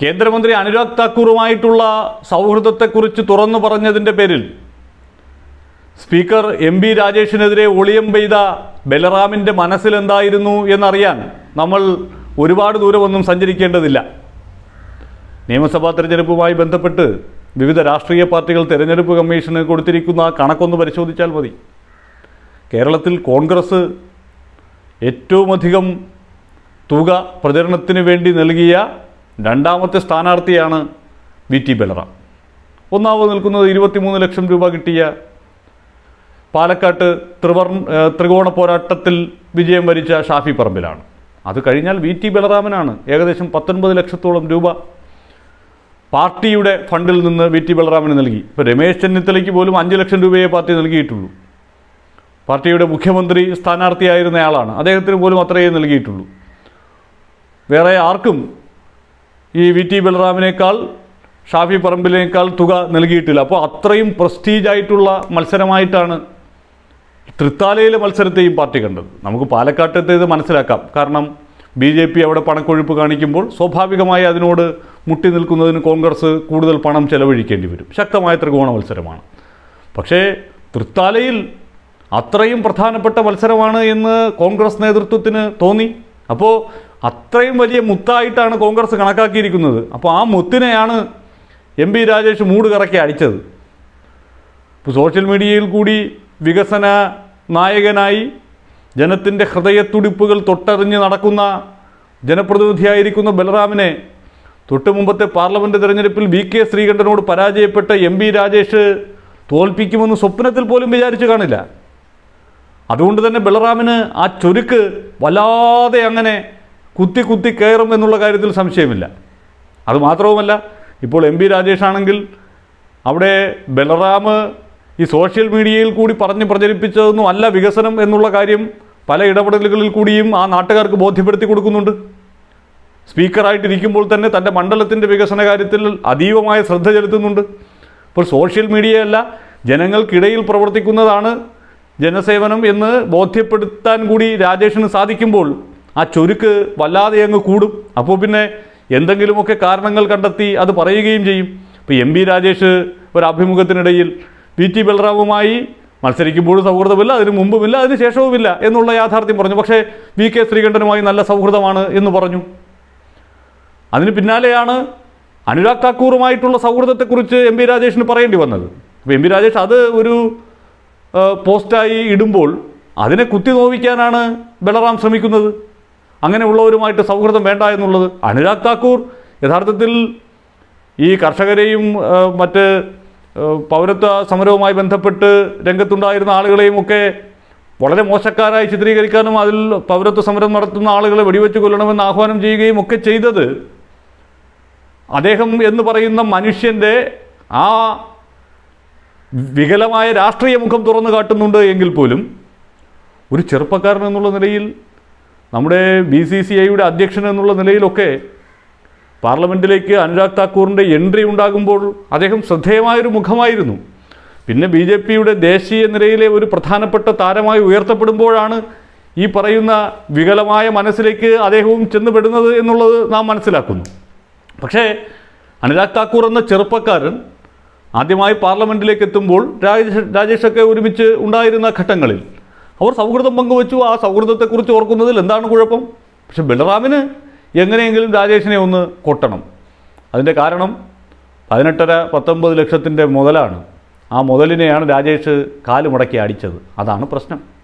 കേന്ദ്രമന്ത്രി അനുരാഗ് താക്കൂറുമായിട്ടുള്ള സൗഹൃദത്തെക്കുറിച്ച് തുറന്നു പറഞ്ഞതിന്റെ പേരിൽ സ്പീക്കർ എം ബി രാജേഷിനെതിരെ ഒളിയം പെയ്ത ബലറാമിന്റെ മനസ്സിലെന്തായിരുന്നു എന്നറിയാൻ നമ്മൾ ഒരുപാട് ദൂരമൊന്നും സഞ്ചരിക്കേണ്ടതില്ല. നിയമസഭാ തെരഞ്ഞെടുപ്പുമായി ബന്ധപ്പെട്ട് വിവിധ രാഷ്ട്രീയ പാർട്ടികൾ തെരഞ്ഞെടുപ്പ് കമ്മീഷന് കൊടുത്തിരിക്കുന്ന കണക്കൊന്ന് പരിശോധിച്ചാൽ മതി. കേരളത്തിൽ കോൺഗ്രസ് ഏറ്റവുമധികം തുക പ്രചരണത്തിന് വേണ്ടി നൽകിയ രണ്ടാമത്തെ സ്ഥാനാർത്ഥിയാണ് വി ടി ബലറാം ഒന്നാമത് നിൽക്കുന്നത് ഇരുപത്തിമൂന്ന് ലക്ഷം രൂപ കിട്ടിയ പാലക്കാട്ട് ത്രിവർ ത്രികോണ പോരാട്ടത്തിൽ വിജയം വരിച്ച ഷാഫി പറമ്പിലാണ്. അത് കഴിഞ്ഞാൽ വി ടി ബലറാമനാണ് ഏകദേശം പത്തൊൻപത് ലക്ഷത്തോളം രൂപ പാർട്ടിയുടെ ഫണ്ടിൽ നിന്ന് വി ടി ബലറാമിന് നൽകി. ഇപ്പോൾ രമേശ് ചെന്നിത്തലയ്ക്ക് പോലും അഞ്ച് ലക്ഷം രൂപയെ പാർട്ടി നൽകിയിട്ടുള്ളൂ. പാർട്ടിയുടെ മുഖ്യമന്ത്രി സ്ഥാനാർത്ഥിയായിരുന്നയാളാണ്. അദ്ദേഹത്തിന് പോലും അത്രയേ നൽകിയിട്ടുള്ളൂ. വേറെ ആർക്കും ഈ വി ടി ബലറാമിനേക്കാൾ ഷാഫി പറമ്പിലിനേക്കാൾ തുക നൽകിയിട്ടില്ല. അപ്പോൾ അത്രയും പ്രസ്റ്റീജായിട്ടുള്ള മത്സരമായിട്ടാണ് തൃത്താലയിലെ മത്സരത്തെയും പാർട്ടി കണ്ടത്. നമുക്ക് പാലക്കാട്ടത്തേത് മനസ്സിലാക്കാം. കാരണം ബി ജെ പി അവിടെ പണക്കൊഴുപ്പ് കാണിക്കുമ്പോൾ സ്വാഭാവികമായി അതിനോട് മുട്ടി നിൽക്കുന്നതിന് കോൺഗ്രസ് കൂടുതൽ പണം ചെലവഴിക്കേണ്ടി വരും. ശക്തമായ ത്രികോണ മത്സരമാണ്. പക്ഷേ തൃത്താലയിൽ അത്രയും പ്രധാനപ്പെട്ട മത്സരമാണ് എന്ന് കോൺഗ്രസ് നേതൃത്വത്തിന് തോന്നി. അപ്പോൾ അത്രയും വലിയ മുത്തായിട്ടാണ് കോൺഗ്രസ് കണക്കാക്കിയിരിക്കുന്നത്. അപ്പോൾ ആ മുത്തിനെയാണ് എം പി രാജേഷ് മൂട് കറക്കി അടിച്ചത്. ഇപ്പോൾ സോഷ്യൽ മീഡിയയിൽ കൂടി വികസന നായകനായി ജനത്തിന്റെ ഹൃദയത്തുടിപ്പുകൾ തൊട്ടറിഞ്ഞ് നടക്കുന്ന ജനപ്രതിനിധിയായിരിക്കുന്ന ബലറാമിനെ തൊട്ട് മുമ്പത്തെ പാർലമെന്റ് തിരഞ്ഞെടുപ്പിൽ വി കെ ശ്രീകണ്ഠനോട് പരാജയപ്പെട്ട എം പി രാജേഷ് തോൽപ്പിക്കുമെന്ന് സ്വപ്നത്തിൽ പോലും വിചാരിച്ചു കാണില്ല. അതുകൊണ്ട് തന്നെ ബലറാമിന് ആ ചൊരുക്ക് വല്ലാതെ അങ്ങനെ കുത്തി കുത്തി കയറും എന്നുള്ള കാര്യത്തിൽ സംശയമില്ല. അതുമാത്രവുമല്ല ഇപ്പോൾ എം പി രാജേഷ് ആണെങ്കിൽ അവിടെ ബലറാം ഈ സോഷ്യൽ മീഡിയയിൽ കൂടി പറഞ്ഞ് പ്രചരിപ്പിച്ചതൊന്നും അല്ല വികസനം എന്നുള്ള കാര്യം പല ഇടപെടലുകളിൽ കൂടിയും ആ നാട്ടുകാർക്ക് ബോധ്യപ്പെടുത്തി കൊടുക്കുന്നുണ്ട്. സ്പീക്കറായിട്ടിരിക്കുമ്പോൾ തന്നെ തന്റെ മണ്ഡലത്തിന്റെ വികസന കാര്യത്തിൽ അതീവമായ ശ്രദ്ധ ചെലുത്തുന്നുണ്ട്. ഇപ്പോൾ സോഷ്യൽ മീഡിയയല്ല ജനങ്ങൾക്കിടയിൽ പ്രവർത്തിക്കുന്നതാണ് ജനസേവനം എന്ന് ബോധ്യപ്പെടുത്താൻ കൂടി രാജേഷിന് സാധിക്കുമ്പോൾ ആ ചൊരുക്ക് വല്ലാതെ അങ്ങ് കൂടും. അപ്പോൾ പിന്നെ എന്തെങ്കിലുമൊക്കെ കാരണങ്ങൾ കണ്ടെത്തി അത് പറയുകയും ചെയ്യും. ഇപ്പോൾ എം ബി രാജേഷ് ഒരു അഭിമുഖത്തിനിടയിൽ പി ടി ബലറാമുമായി മത്സരിക്കുമ്പോഴും സൗഹൃദമില്ല അതിന് മുമ്പുമില്ല അതിന് ശേഷവുമില്ല എന്നുള്ള യാഥാർത്ഥ്യം പറഞ്ഞു. പക്ഷേ വി കെ ശ്രീകണ്ഠനുമായി നല്ല സൗഹൃദമാണ് എന്ന് പറഞ്ഞു. അതിന് പിന്നാലെയാണ് അനുരാഗ് താക്കൂറുമായിട്ടുള്ള സൗഹൃദത്തെക്കുറിച്ച് എം പി രാജേഷിന് പറയേണ്ടി വന്നത്. അപ്പോൾ എം പി രാജേഷ് അത് ഒരു പോസ്റ്റായി ഇടുമ്പോൾ അതിനെ കുത്തി നോവിക്കാനാണ് ബലറാം ശ്രമിക്കുന്നത്. അങ്ങനെയുള്ളവരുമായിട്ട് സൗഹൃദം വേണ്ട എന്നുള്ളത് അനുരാഗ് താക്കൂർ യഥാർത്ഥത്തിൽ ഈ കർഷകരെയും മറ്റ് പൗരത്വ സമരവുമായി ബന്ധപ്പെട്ട് രംഗത്തുണ്ടായിരുന്ന ആളുകളെയും ഒക്കെ വളരെ മോശക്കാരായി ചിത്രീകരിക്കാനും അതിൽ പൗരത്വ സമരം നടത്തുന്ന ആളുകളെ വെടിവെച്ച് കൊല്ലണമെന്ന് ആഹ്വാനം ചെയ്യുകയും ഒക്കെ ചെയ്തത് അദ്ദേഹം എന്ന് പറയുന്ന മനുഷ്യന്റെ ആ വികലമായ രാഷ്ട്രീയ മുഖം തുറന്നു കാട്ടുന്നുണ്ട് എങ്കിൽ പോലും ഒരു ചെറുപ്പക്കാരൻ എന്നുള്ള നിലയിൽ നമ്മുടെ ബി സി സി ഐയുടെ അധ്യക്ഷൻ എന്നുള്ള നിലയിലൊക്കെ പാർലമെന്റിലേക്ക് അനുരാഗ് താക്കൂറിന്റെ എൻട്രി ഉണ്ടാകുമ്പോൾ അദ്ദേഹം ശ്രദ്ധേയമായൊരു മുഖമായിരുന്നു. പിന്നെ ബി ജെ പിയുടെ ദേശീയ നിരയിലെ ഒരു പ്രധാനപ്പെട്ട താരമായി ഉയർത്തപ്പെടുമ്പോഴാണ് ഈ പറയുന്ന വികലമായ മനസ്സിലേക്ക് അദ്ദേഹവും ചെന്നുപെടുന്നത് എന്നുള്ളത് നാം മനസ്സിലാക്കുന്നു. പക്ഷേ അനുരാഗ് താക്കൂർ എന്ന ചെറുപ്പക്കാരൻ ആദ്യമായി പാർലമെന്റിലേക്ക് എത്തുമ്പോൾ രാജേഷ് രാജേഷൊക്കെ ഒരുമിച്ച് ഉണ്ടായിരുന്ന ഘട്ടങ്ങളിൽ അവർ സൗഹൃദം പങ്കുവച്ചു. ആ സൗഹൃദത്തെക്കുറിച്ച് ഓർക്കുന്നതിൽ എന്താണ് കുഴപ്പം? പക്ഷെ ബലറാമിന് എങ്ങനെയെങ്കിലും രാജേഷിനെ ഒന്ന് കൊട്ടണം. അതിന്റെ കാരണം പതിനെട്ടര പത്തൊമ്പത് ലക്ഷത്തിന്റെ മുതലാണ്. ആ മുതലിനെയാണ് രാജേഷ് കാലുമുടക്കി അടിച്ചത്. അതാണ് പ്രശ്നം.